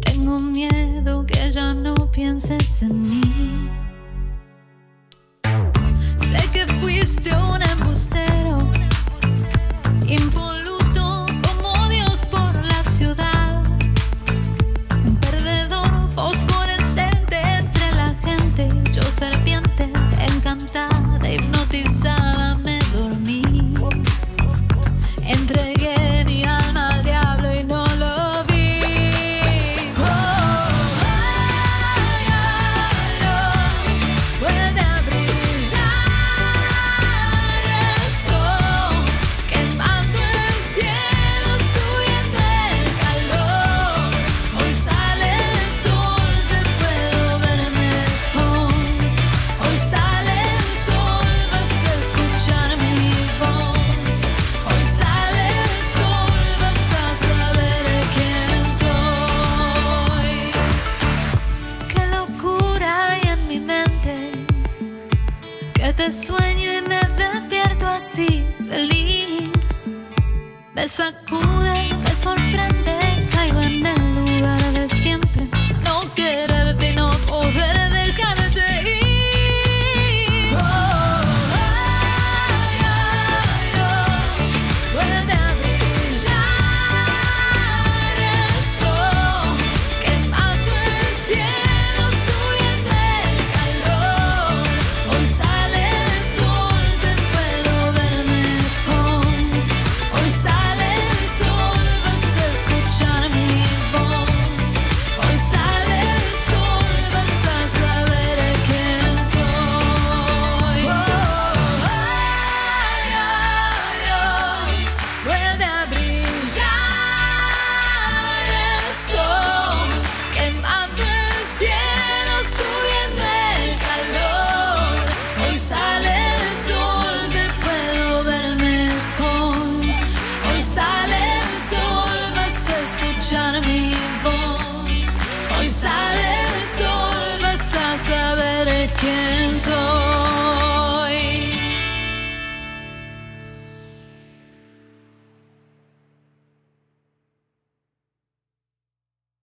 tengo miedo que ya no pienses en mí. Sé que fuiste un embustero, impoluto como Dios por la ciudad, un perdedor fosforescente entre la gente, yo serpiente encantada, hipnotizada, me dormí, entregué. Sueño y me despierto así, feliz. Me sacude, me sorprende. escuchar mi voz. Hoy sale el sol, vas a saber quién soy.